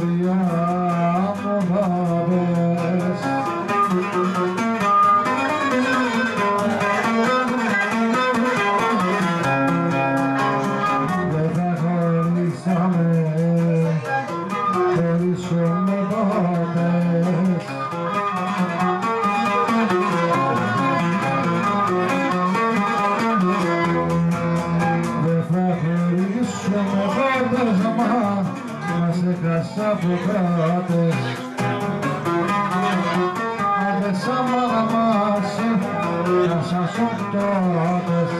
Maria. όνομα μας έχασα από κράτος. Άντε σαν μάνα μας, να σας οκτώτες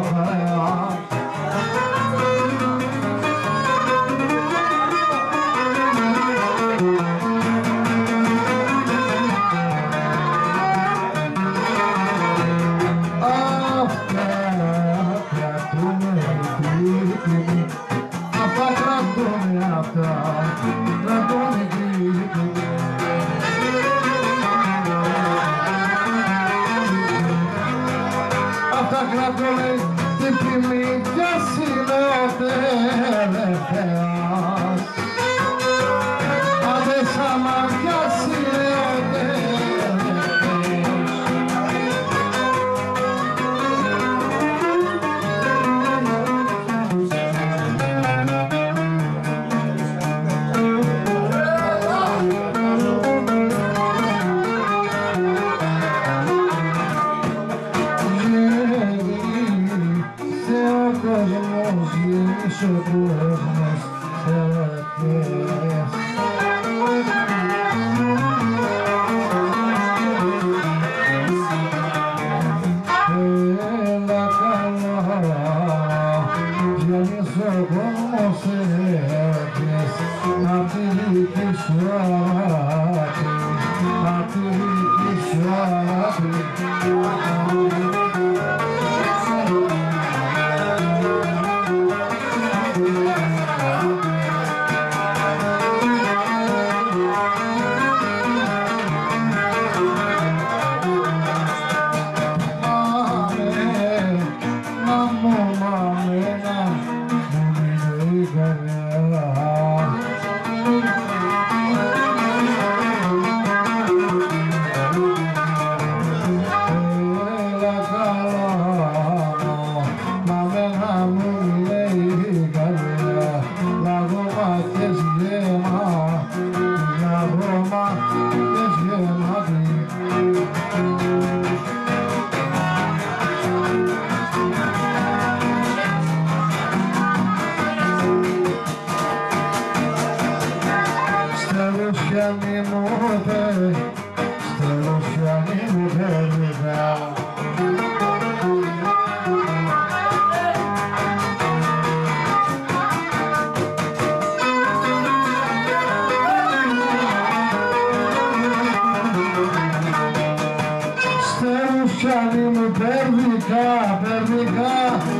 وفاعل jogo mas ela quer Ela calará Realizou como você A pele que chora A que chora on. κάνει μου Περνικά. περδικά